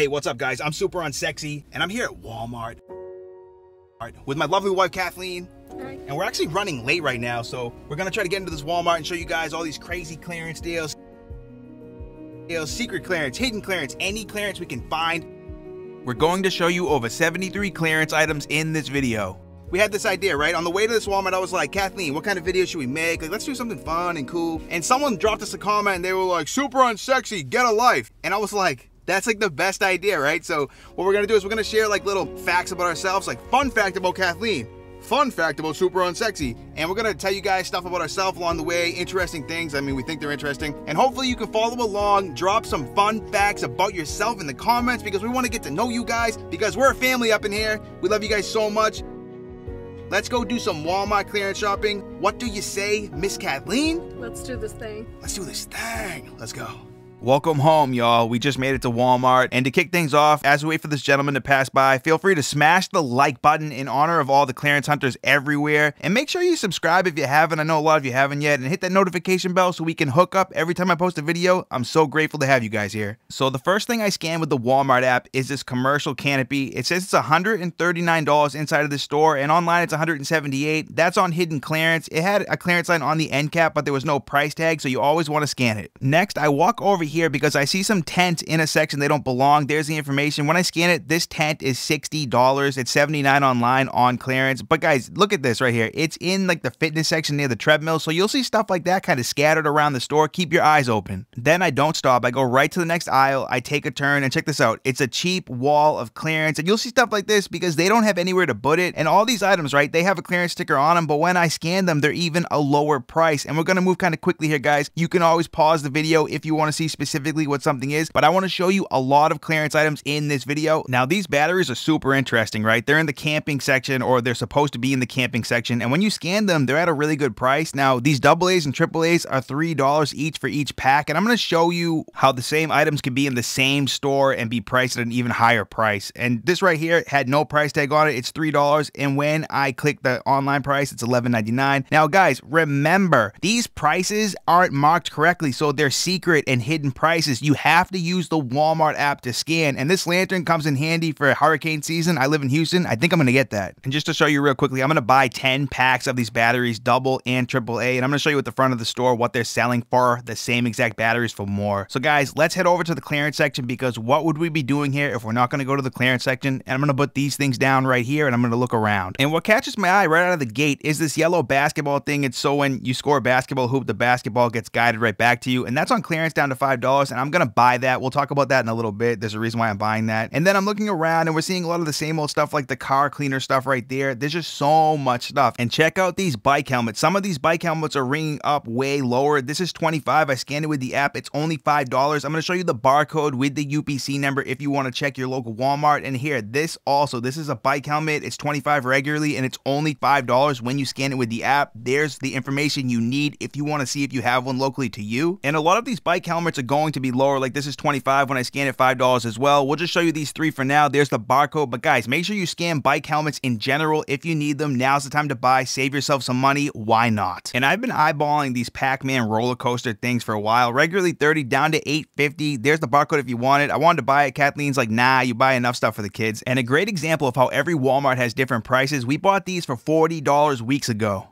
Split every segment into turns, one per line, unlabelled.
Hey, what's up, guys? I'm super unsexy, and I'm here at Walmart with my lovely wife, Kathleen.
Hi.
And we're actually running late right now, so we're gonna try to get into this Walmart and show you guys all these crazy clearance deals. Deals, secret clearance, hidden clearance, any clearance we can find. We're going to show you over 73 clearance items in this video. We had this idea, right? On the way to this Walmart, I was like, Kathleen, what kind of video should we make? Like, let's do something fun and cool. And someone dropped us a comment and they were like, super unsexy, get a life. And I was like, that's like the best idea, right? So what we're gonna do is we're gonna share like little facts about ourselves, like fun fact about Kathleen, fun fact about Super Unsexy, and we're gonna tell you guys stuff about ourselves along the way, interesting things. I mean, we think they're interesting, and hopefully you can follow along, drop some fun facts about yourself in the comments because we want to get to know you guys because we're a family up in here. We love you guys so much. Let's go do some Walmart clearance shopping. What do you say, Miss Kathleen?
Let's do this thing.
Let's do this thing. Let's go. Welcome home, y'all. We just made it to Walmart. And to kick things off, as we wait for this gentleman to pass by, feel free to smash the like button in honor of all the clearance hunters everywhere. And make sure you subscribe if you haven't. I know a lot of you haven't yet. And hit that notification bell so we can hook up every time I post a video. I'm so grateful to have you guys here. So the first thing I scanned with the Walmart app is this commercial canopy. It says it's $139 inside of the store and online it's $178. That's on hidden clearance. It had a clearance line on the end cap, but there was no price tag, so you always want to scan it. Next, I walk over here because I see some tents in a section they don't belong. There's the information. When I scan it, this tent is $60. It's 79 online on clearance. But guys, look at this right here. It's in like the fitness section near the treadmill. So you'll see stuff like that kind of scattered around the store. Keep your eyes open. Then I don't stop. I go right to the next aisle. I take a turn and check this out. It's a cheap wall of clearance. And you'll see stuff like this because they don't have anywhere to put it. And all these items, right, they have a clearance sticker on them. But when I scan them, they're even a lower price. And we're going to move kind of quickly here, guys. You can always pause the video if you want to see specifically what something is, but I want to show you a lot of clearance items in this video. Now, these batteries are super interesting, right? They're in the camping section or they're supposed to be in the camping section. And when you scan them, they're at a really good price. Now, these AA's and AAA's are $3 each for each pack. And I'm going to show you how the same items can be in the same store and be priced at an even higher price. And this right here had no price tag on it. It's $3. And when I click the online price, it's $11.99. Now, guys, remember, these prices aren't marked correctly. So they're secret and hidden prices you have to use the Walmart app to scan. And this lantern comes in handy for hurricane season. I live in Houston. I think I'm going to get that. And just to show you real quickly, I'm going to buy 10 packs of these batteries, double and triple A. And I'm going to show you at the front of the store what they're selling for the same exact batteries for more. So guys, let's head over to the clearance section because what would we be doing here if we're not going to go to the clearance section? And I'm going to put these things down right here and I'm going to look around. And what catches my eye right out of the gate is this yellow basketball thing. It's so when you score a basketball hoop, the basketball gets guided right back to you. And that's on clearance down to $5. And I'm going to buy that. We'll talk about that in a little bit. There's a reason why I'm buying that. And then I'm looking around and we're seeing a lot of the same old stuff like the car cleaner stuff right there. There's just so much stuff. And check out these bike helmets. Some of these bike helmets are ringing up way lower. This is 25. I scanned it with the app. It's only $5. I'm going to show you the barcode with the UPC number if you want to check your local Walmart. And here, this also, this is a bike helmet. It's 25 regularly and it's only $5 when you scan it with the app. There's the information you need if you want to see if you have one locally to you. And a lot of these bike helmets are going to be lower. Like this is 25 when I scan it $5 as well. We'll just show you these three for now. There's the barcode. But guys, make sure you scan bike helmets in general if you need them. Now's the time to buy. Save yourself some money. Why not? And I've been eyeballing these Pac-Man roller coaster things for a while. Regularly 30 down to 850. There's the barcode if you want it. I wanted to buy it. Kathleen's like, nah, you buy enough stuff for the kids. And a great example of how every Walmart has different prices. We bought these for $40 weeks ago.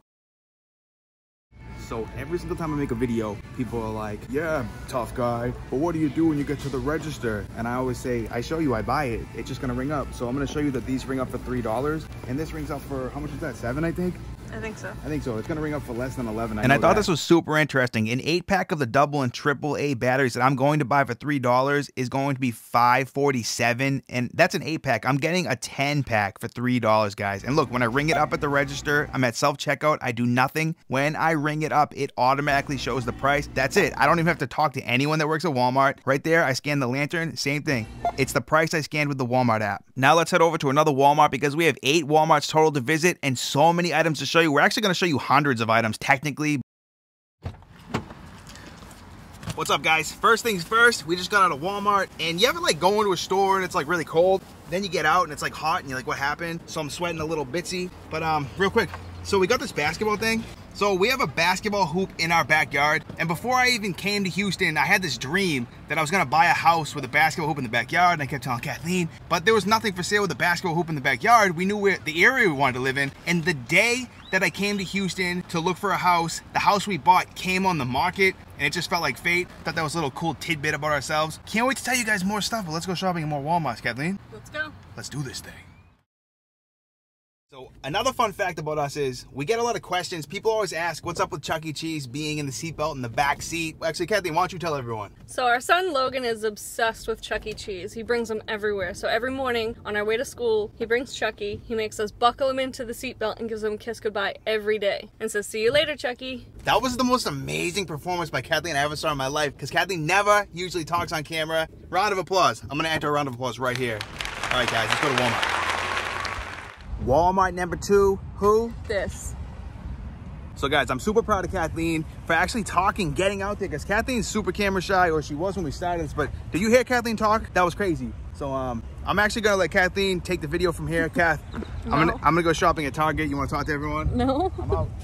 So every single time I make a video, people are like, yeah, tough guy, but what do you do when you get to the register? And I always say, I show you, I buy it. It's just gonna ring up. So I'm gonna show you that these ring up for $3 and this rings up for, how much is that, seven, I think?
I think so.
I think so. It's going to ring up for less than 11. I and I thought that. this was super interesting. An eight pack of the double and triple A batteries that I'm going to buy for $3 is going to be 547 And that's an eight pack. I'm getting a 10 pack for $3, guys. And look, when I ring it up at the register, I'm at self checkout. I do nothing. When I ring it up, it automatically shows the price. That's it. I don't even have to talk to anyone that works at Walmart. Right there, I scan the lantern. Same thing. It's the price I scanned with the Walmart app. Now let's head over to another Walmart because we have eight Walmarts total to visit and so many items to show show you. We're actually going to show you hundreds of items technically. What's up guys? First things first, we just got out of Walmart and you ever like go into a store and it's like really cold, then you get out and it's like hot and you're like, what happened? So I'm sweating a little bitsy, but um, real quick. So we got this basketball thing. So we have a basketball hoop in our backyard. And before I even came to Houston, I had this dream that I was gonna buy a house with a basketball hoop in the backyard. And I kept telling Kathleen, but there was nothing for sale with a basketball hoop in the backyard. We knew where the area we wanted to live in. And the day that I came to Houston to look for a house, the house we bought came on the market and it just felt like fate. Thought that was a little cool tidbit about ourselves. Can't wait to tell you guys more stuff, but let's go shopping in more Walmarts, Kathleen.
Let's go.
Let's do this thing. So another fun fact about us is we get a lot of questions. People always ask, what's up with Chuck E. Cheese being in the seatbelt in the back seat? Actually, Kathleen, why don't you tell everyone?
So our son Logan is obsessed with Chuck E. Cheese. He brings them everywhere. So every morning on our way to school, he brings Chucky. He makes us buckle him into the seatbelt and gives him a kiss goodbye every day and says, see you later, Chucky.
That was the most amazing performance by Kathleen I ever saw in my life because Kathleen never usually talks on camera. Round of applause. I'm gonna enter a round of applause right here. All right, guys, let's go to Walmart. Walmart number two, who?
This.
So guys, I'm super proud of Kathleen for actually talking, getting out there, because Kathleen's super camera shy, or she was when we started this, but did you hear Kathleen talk? That was crazy. So um, I'm actually gonna let Kathleen take the video from here. Kath, no. I'm, gonna, I'm gonna go shopping at Target. You wanna talk to everyone?
No.
I'm out.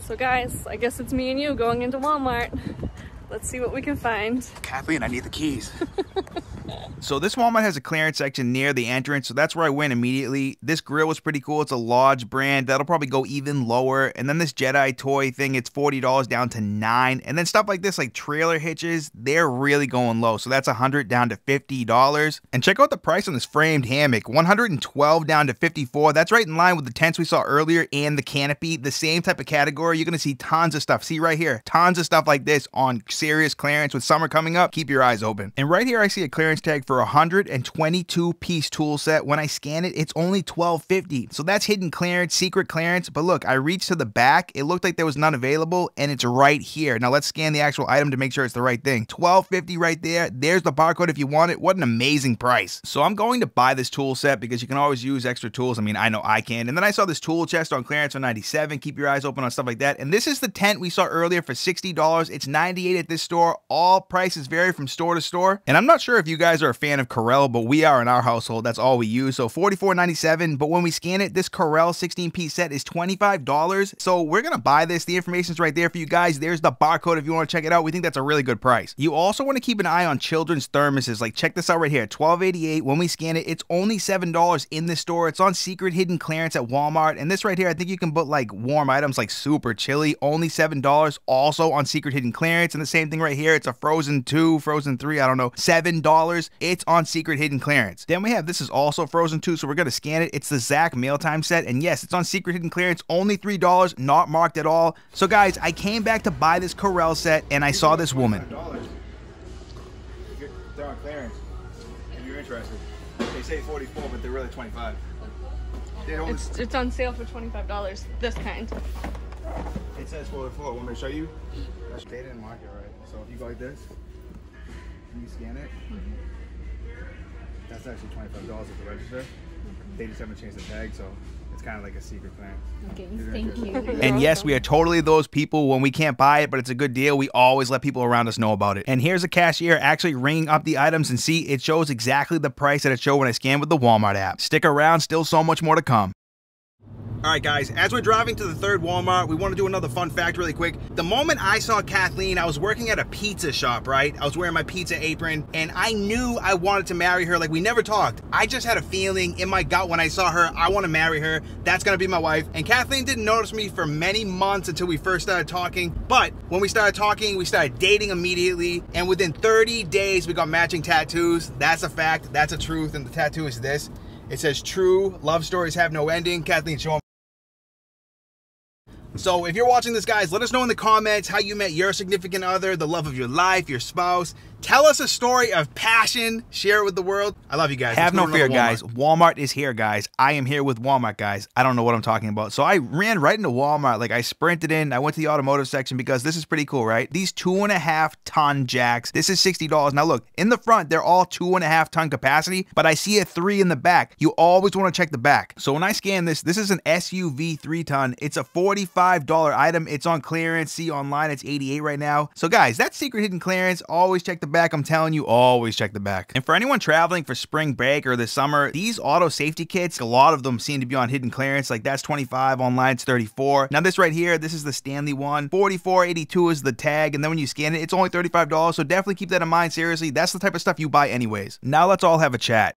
So guys, I guess it's me and you going into Walmart. Let's see what we can find.
Kathleen, I need the keys. so this Walmart has a clearance section near the entrance, so that's where I went immediately. This grill was pretty cool. It's a Lodge brand. That'll probably go even lower. And then this Jedi toy thing, it's $40 down to 9 And then stuff like this, like trailer hitches, they're really going low. So that's 100 down to $50. And check out the price on this framed hammock. 112 down to 54 That's right in line with the tents we saw earlier and the canopy. The same type of category. You're going to see tons of stuff. See right here, tons of stuff like this on serious clearance with summer coming up. Keep your eyes open. And right here, I see a clearance tag for a 122 piece tool set. When I scan it, it's only 1250. So that's hidden clearance, secret clearance. But look, I reached to the back. It looked like there was none available and it's right here. Now let's scan the actual item to make sure it's the right thing. 1250 right there. There's the barcode if you want it. What an amazing price. So I'm going to buy this tool set because you can always use extra tools. I mean, I know I can. And then I saw this tool chest on clearance for 97. Keep your eyes open on stuff like that. And this is the tent we saw earlier for $60. It's 98 at this store. All prices vary from store to store. And I'm not sure if you guys are a fan of Corelle, but we are in our household. That's all we use. So $44.97. But when we scan it, this Corelle 16 piece set is $25. So we're going to buy this. The information's right there for you guys. There's the barcode if you want to check it out. We think that's a really good price. You also want to keep an eye on children's thermoses. Like check this out right here. $12.88. When we scan it, it's only $7 in the store. It's on secret hidden clearance at Walmart. And this right here, I think you can put like warm items like super chili. Only $7. Also on secret hidden clearance. And the same thing right here. It's a Frozen 2, Frozen 3, I don't know, $7. It's on secret hidden clearance. Then we have this is also Frozen 2, so we're going to scan it. It's the Zak Mealtime set, and yes, it's on secret hidden clearance, only $3, not marked at all. So guys, I came back to buy this Corelle set, and I saw this woman. They're on clearance, if you're interested. They say 44, but they're really 25.
It's, it's on sale for $25, this kind.
It says 44. Want me to show you? They didn't mark it right. So if you go like this, and you scan it, mm -hmm. that's actually $25 at the register. They just haven't changed the tag, so it's kind of like a secret plan.
Okay, thank you.
And yes, we are totally those people when we can't buy it, but it's a good deal. We always let people around us know about it. And here's a cashier actually ringing up the items and see it shows exactly the price that it showed when I scanned with the Walmart app. Stick around, still so much more to come. All right, guys, as we're driving to the third Walmart, we want to do another fun fact really quick. The moment I saw Kathleen, I was working at a pizza shop, right? I was wearing my pizza apron, and I knew I wanted to marry her. Like, we never talked. I just had a feeling in my gut when I saw her, I want to marry her. That's going to be my wife. And Kathleen didn't notice me for many months until we first started talking. But when we started talking, we started dating immediately. And within 30 days, we got matching tattoos. That's a fact. That's a truth. And the tattoo is this. It says, true love stories have no ending. Kathleen, show. So if you're watching this, guys, let us know in the comments how you met your significant other, the love of your life, your spouse. Tell us a story of passion. Share it with the world. I love you guys. Have no fear, Walmart. guys. Walmart is here, guys. I am here with Walmart, guys. I don't know what I'm talking about. So I ran right into Walmart. Like I sprinted in. I went to the automotive section because this is pretty cool, right? These two and a half ton jacks. This is $60. Now look, in the front, they're all two and a half ton capacity, but I see a three in the back. You always want to check the back. So when I scan this, this is an SUV three ton. It's a $45 item. It's on clearance. See online, it's 88 right now. So guys, that's secret hidden clearance. Always check the
back. I'm telling you, always check the back. And for anyone traveling for spring break or this summer, these auto safety kits, a lot of them seem to be on hidden clearance. Like that's 25, online it's 34. Now this right here, this is the Stanley one. 44.82 is the tag, and then when you scan it, it's only $35. So definitely keep that in mind. Seriously, that's the type of stuff you buy anyways. Now let's all have a chat.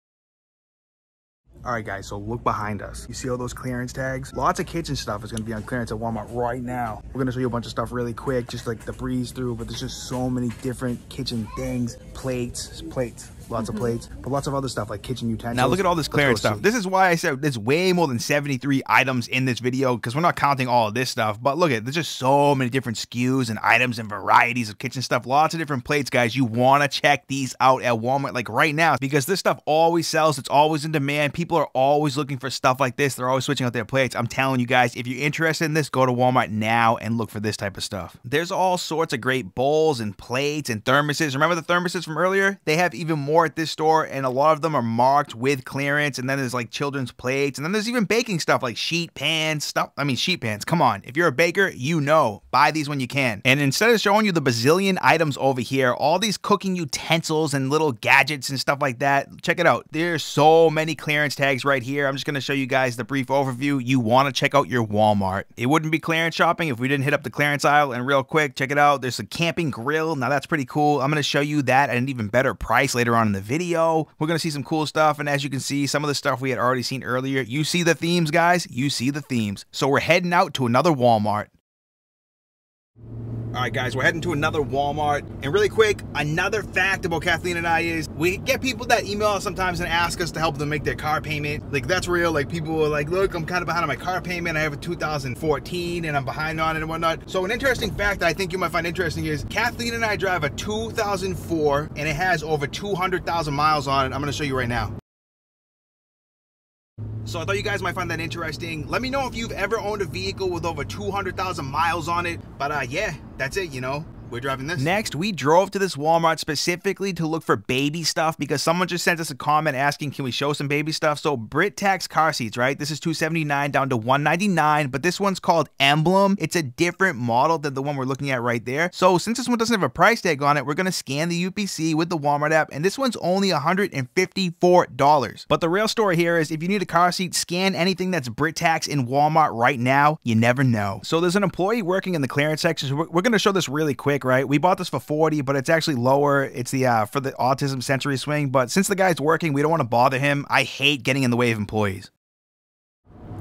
All right, guys, so look behind us. You see all those clearance tags? Lots of kitchen stuff is gonna be on clearance at Walmart right now. We're gonna show you a bunch of stuff really quick, just like the breeze through, but there's just so many different kitchen things, plates, plates, lots of
Mm-hmm.
plates, but lots of other stuff like kitchen utensils.
Now look at all this clearance stuff. This is why I said there's way more than 73 items in this video because we're not counting all of this stuff. But look at there's just so many different SKUs and items and varieties of kitchen stuff. Lots of different plates, guys. You want to check these out at Walmart like right now because this stuff always sells. It's always in demand. People are always looking for stuff like this. They're always switching out their plates. I'm telling you guys, if you're interested in this, go to Walmart now and look for this type of stuff. There's all sorts of great bowls and plates and thermoses. Remember the thermoses from earlier? They have even more at this store, and a lot of them are marked with clearance. And then there's like children's plates, and then there's even baking stuff like sheet pans, stuff. I mean, sheet pans. Come on. If you're a baker, you know. Buy these when you can. And instead of showing you the bazillion items over here, all these cooking utensils and little gadgets and stuff like that, check it out. There's so many clearance tags right here. I'm just going to show you guys the brief overview. You want to check out your Walmart. It wouldn't be clearance shopping if we didn't hit up the clearance aisle. And real quick, check it out. There's a camping grill. Now that's pretty cool. I'm going to show you that at an even better price later on in the video. We're going to see some cool stuff. And as you can see, some of the stuff we had already seen earlier. You see the themes, guys? You see the themes. So we're heading out to another Walmart.
All right, guys, we're heading to another Walmart. And really quick, another fact about Kathleen and I is we get people that email us sometimes and ask us to help them make their car payment. Like, that's real. Like, people are like, look, I'm kind of behind on my car payment. I have a 2014 and I'm behind on it and whatnot. So, an interesting fact that I think you might find interesting is Kathleen and I drive a 2004 and it has over 200,000 miles on it. I'm going to show you right now. So I thought you guys might find that interesting. Let me know if you've ever owned a vehicle with over 200,000 miles on it. But uh, yeah, that's it, you know. We're driving this.
Next, we drove to this Walmart specifically to look for baby stuff because someone just sent us a comment asking, can we show some baby stuff? So Britax car seats, right? This is 279 down to 199, but this one's called Emblem. It's a different model than the one we're looking at right there. So since this one doesn't have a price tag on it, we're gonna scan the UPC with the Walmart app, and this one's only $154. But the real story here is if you need a car seat, scan anything that's Britax in Walmart right now. You never know. So there's an employee working in the clearance section. So we're, we're gonna show this really quick, right? We bought this for 40, but it's actually lower. It's the uh, for the autism sensory swing. But since the guy's working, we don't want to bother him. I hate getting in the way of employees.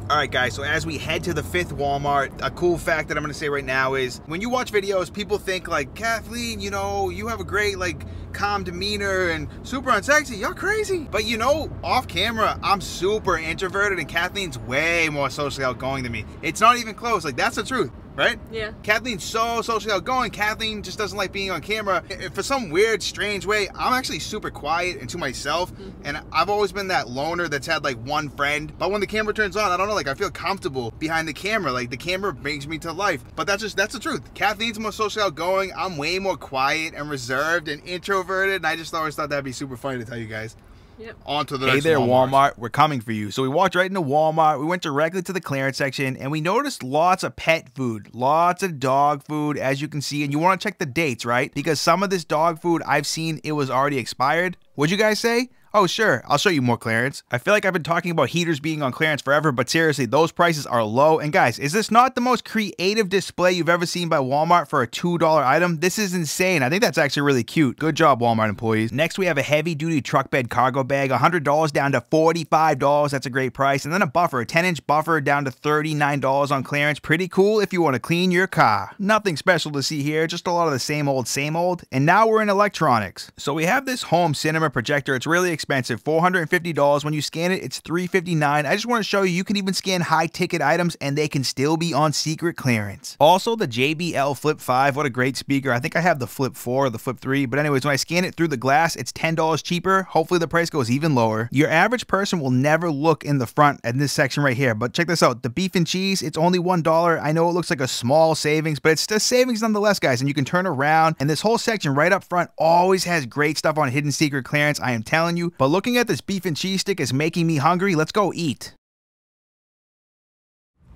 All right, guys, so as we head to the fifth Walmart, a cool fact that I'm gonna say right now is when you watch videos, people think like, Kathleen, you know, you have a great, like, calm demeanor and super unsexy. You're crazy. But you know, off camera, I'm super introverted and Kathleen's way more socially outgoing than me. It's not even close. Like, that's the truth, right?
Yeah.
Kathleen's so socially outgoing. Kathleen just doesn't like being on camera. For some weird, strange way, I'm actually super quiet and to myself. Mm-hmm. And I've always been that loner that's had like one friend. But when the camera turns on, I don't know, like I feel comfortable behind the camera. Like the camera brings me to life. But that's just, that's the truth. Kathleen's more socially outgoing. I'm way more quiet and reserved and introverted. And I just always thought that'd be super funny to tell you guys.
Yep.
On to the
Hey
next
there,
Walmart.
Walmart. We're coming for you. So we walked right into Walmart. We went directly to the clearance section and we noticed lots of pet food, lots of dog food, as you can see. And you want to check the dates, right? Because some of this dog food I've seen it was already expired. What'd you guys say? Oh, sure. I'll show you more clearance. I feel like I've been talking about heaters being on clearance forever, but seriously, those prices are low. And guys, is this not the most creative display you've ever seen by Walmart for a $2 item? This is insane. I think that's actually really cute. Good job, Walmart employees. Next, we have a heavy duty truck bed cargo bag, $100 down to $45. That's a great price. And then a buffer, a 10 inch buffer down to $39 on clearance. Pretty cool if you want to clean your car. Nothing special to see here, just a lot of the same old, same old. And now we're in electronics. So we have this home cinema projector. It's really expensive, $450. When you scan it, it's 359. I just want to show you, you can even scan high ticket items and they can still be on secret clearance. Also, the JBL Flip 5, what a great speaker. I think I have the Flip 4 or the Flip 3, but anyways, when I scan it through the glass, it's $10 cheaper. Hopefully the price goes even lower. Your average person will never look in the front in this section right here, but check this out. The beef and cheese, it's only $1. I know it looks like a small savings, but it's still savings nonetheless, guys, and you can turn around, and this whole section right up front always has great stuff on hidden secret clearance, I am telling you. But looking at this beef and cheese stick is making me hungry. Let's go eat.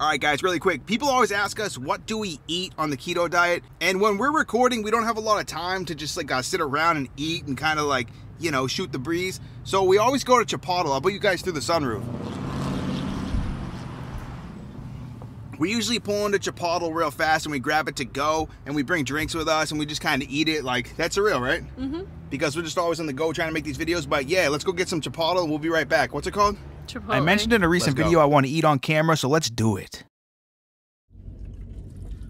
All right, guys, really quick. People always ask us, what do we eat on the keto diet? And when we're recording, we don't have a lot of time to just like uh, sit around and eat and kind of like, you know, shoot the breeze. So we always go to Chipotle. I'll put you guys through the sunroof. We usually pull into Chipotle real fast and we grab it to go and we bring drinks with us and we just kind of eat it. Like, that's real, right?
Mm-hmm.
Because we're just always on the go trying to make these videos. But yeah, let's go get some Chipotle and we'll be right back. What's it called?
Chipotle.
I mentioned in a recent video I want to eat on camera, so let's do it.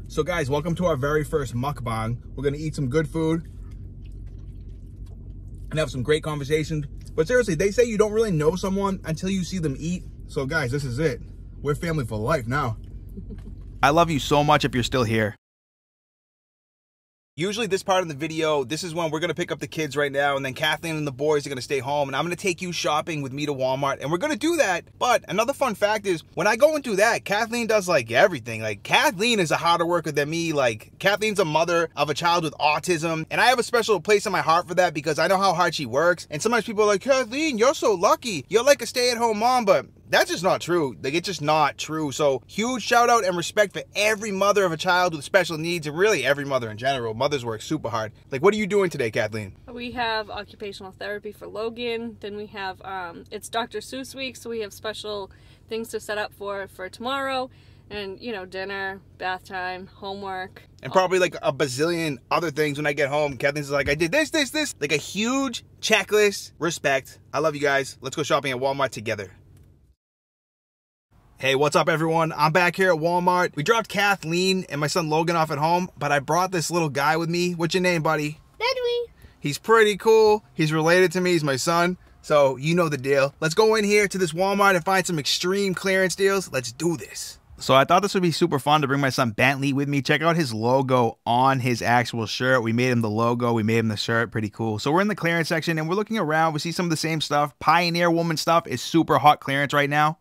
So guys, welcome to our very first mukbang. We're gonna eat some good food and have some great conversation. But seriously, they say you don't really know someone until you see them eat. So guys, this is it. We're family for life now.
I love you so much if you're still here.
Usually this part of the video, this is when we're gonna pick up the kids right now and then Kathleen and the boys are gonna stay home and I'm gonna take you shopping with me to Walmart and we're gonna do that. But another fun fact is when I go and do that, Kathleen does like everything. Like Kathleen is a harder worker than me. Like Kathleen's a mother of a child with autism and I have a special place in my heart for that because I know how hard she works. And sometimes people are like, Kathleen, you're so lucky. You're like a stay-at-home mom, but that's just not true. Like it's just not true. So huge shout out and respect for every mother of a child with special needs and really every mother in general. Mothers work super hard. Like what are you doing today, Kathleen?
We have occupational therapy for Logan. Then we have um, it's Dr. Seuss week, so we have special things to set up for for tomorrow, and you know dinner, bath time, homework.
And probably like a bazillion other things when I get home. Kathleen's like, I did this, this, this. Like a huge checklist. Respect. I love you guys. Let's go shopping at Walmart together. Hey, what's up, everyone? I'm back here at Walmart. We dropped Kathleen and my son Logan off at home, but I brought this little guy with me. What's your name, buddy?
Bentley.
He's pretty cool. He's related to me. He's my son. So you know the deal. Let's go in here to this Walmart and find some extreme clearance deals. Let's do this.
So I thought this would be super fun to bring my son Bentley with me. Check out his logo on his actual shirt. We made him the logo. We made him the shirt. Pretty cool. So we're in the clearance section and we're looking around. We see some of the same stuff. Pioneer Woman stuff is super hot clearance right now.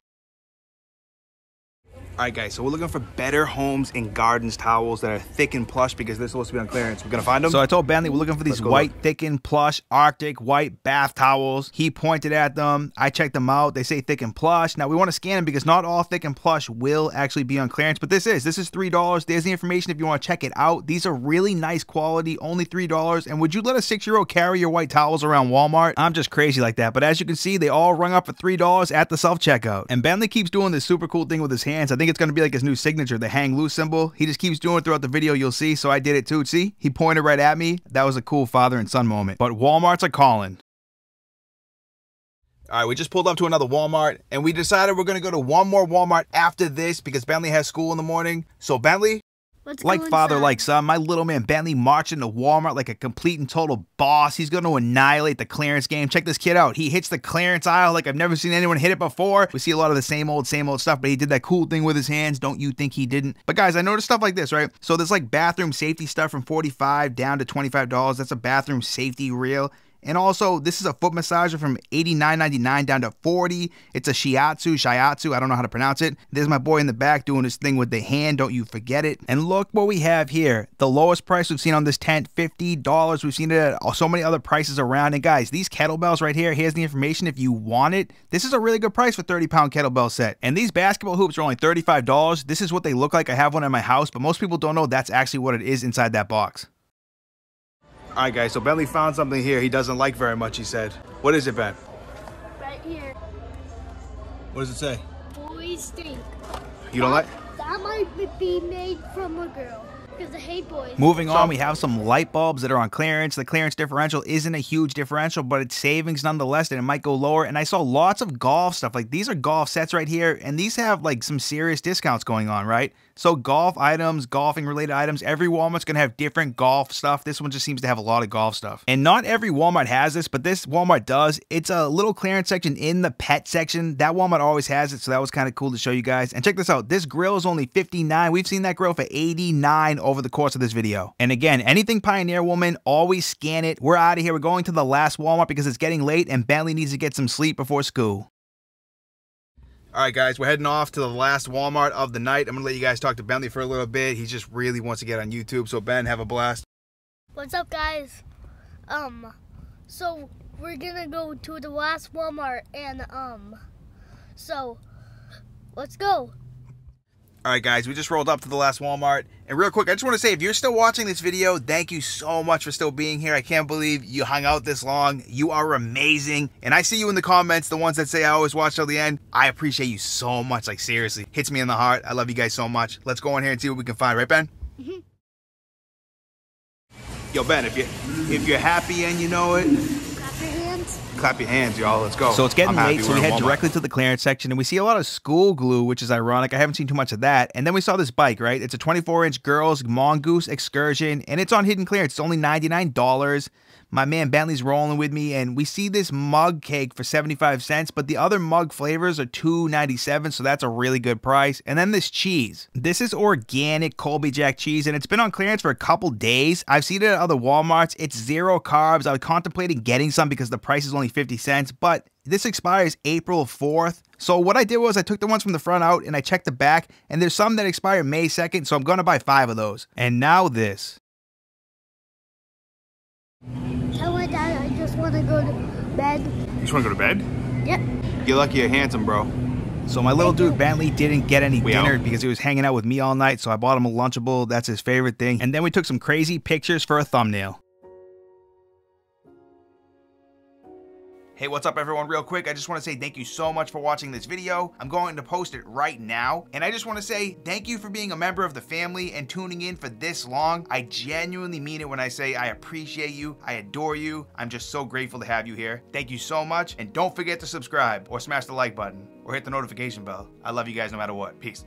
All right, guys, so we're looking for Better Homes and Gardens towels that are thick and plush because they're supposed to be on clearance. We're gonna find them.
So I told Bentley we're looking for these white,
look.
thick and plush Arctic white bath towels. He pointed at them. I checked them out. They say thick and plush. Now we want to scan them because not all thick and plush will actually be on clearance, but this is. This is three dollars. There's the information if you want to check it out. These are really nice quality, only three dollars. And would you let a six-year-old carry your white towels around Walmart? I'm just crazy like that. But as you can see, they all rung up for three dollars at the self-checkout. And Bentley keeps doing this super cool thing with his hands. I think it's gonna be like his new signature, the hang loose symbol. He just keeps doing it throughout the video. You'll see. So I did it too. See, he pointed right at me. That was a cool father and son moment. But Walmart's are calling.
All right, we just pulled up to another Walmart and we decided we're gonna go to one more Walmart after this because Bentley has school in the morning. So Bentley,
Let's
Like father,
inside.
like son, my little man Bentley marched into Walmart like a complete and total boss. He's going to annihilate the clearance game. Check this kid out. He hits the clearance aisle like I've never seen anyone hit it before. We see a lot of the same old, same old stuff, but he did that cool thing with his hands. Don't you think he didn't? But guys, I noticed stuff like this, right? So there's like bathroom safety stuff from 45 down to $25. That's a bathroom safety reel. And also, this is a foot massager from $89.99 down to 40. It's a shiatsu, shiatsu, I don't know how to pronounce it. There's my boy in the back doing his thing with the hand, don't you forget it. And look what we have here. The lowest price we've seen on this tent, $50. We've seen it at so many other prices around. And guys, these kettlebells right here, here's the information if you want it. This is a really good price for 30 pound kettlebell set. And these basketball hoops are only $35. This is what they look like. I have one in my house, but most people don't know that's actually what it is inside that box.
All right, guys. So Bentley found something here he doesn't like very much. He said, "What is it, Ben?
Right here.
What does it say?
Boys stink.
You don't like?"
That might be made from a girl. Because I hate boys.
Moving on, we have some light bulbs that are on clearance. The clearance differential isn't a huge differential, but it's savings nonetheless, and it might go lower. And I saw lots of golf stuff. Like these are golf sets right here, and these have like some serious discounts going on, right? So golf items, golfing related items, every Walmart's gonna have different golf stuff. This one just seems to have a lot of golf stuff. And not every Walmart has this, but this Walmart does. It's a little clearance section in the pet section. That Walmart always has it, so that was kind of cool to show you guys. And check this out. This grill is only 59. We've seen that grill for 89 over the course of this video. And again, anything Pioneer Woman, always scan it. We're out of here. We're going to the last Walmart because it's getting late and Bentley needs to get some sleep before school.
All right, guys, we're heading off to the last Walmart of the night. I'm gonna let you guys talk to Bentley for a little bit. He just really wants to get on YouTube. So Ben, have a blast.
What's up, guys? Um, so we're gonna go to the last Walmart and um, so let's go.
All right, guys, we just rolled up to the last Walmart. And real quick, I just want to say, if you're still watching this video, thank you so much for still being here. I can't believe you hung out this long. You are amazing. And I see you in the comments, the ones that say I always watch till the end. I appreciate you so much. Like, seriously, hits me in the heart. I love you guys so much. Let's go in here and see what we can find. Right, Ben? Mm-hmm. Yo, Ben, if, you, if you're happy and you know it, clap your hands, y'all. Let's go.
So it's getting late, so we head directly to the clearance section, and we see a lot of school glue, which is ironic. I haven't seen too much of that. And then we saw this bike, right? It's a 24-inch girls mongoose excursion, and it's on hidden clearance. It's only $99 my man Bentley's rolling with me, and we see this mug cake for 75 cents, but the other mug flavors are 2.97, so that's a really good price. And then this cheese. This is organic Colby Jack cheese, and it's been on clearance for a couple days. I've seen it at other Walmarts. It's zero carbs. I was contemplating getting some because the price is only 50 cents, but this expires April 4th. So what I did was I took the ones from the front out and I checked the back, and there's some that expire May 2nd, so I'm gonna buy five of those. And now this.
Want to go to bed.
You just want to go to bed?
Yep.
You're lucky you're handsome, bro.
So my little dude Bentley didn't get any we dinner out. because he was hanging out with me all night, so I bought him a Lunchable. That's his favorite thing. And then we took some crazy pictures for a thumbnail.
Hey, what's up everyone? Real quick, I just want to say thank you so much for watching this video. I'm going to post it right now. And I just want to say thank you for being a member of the family and tuning in for this long. I genuinely mean it when I say I appreciate you. I adore you. I'm just so grateful to have you here. Thank you so much. And don't forget to subscribe or smash the like button or hit the notification bell. I love you guys no matter what. Peace.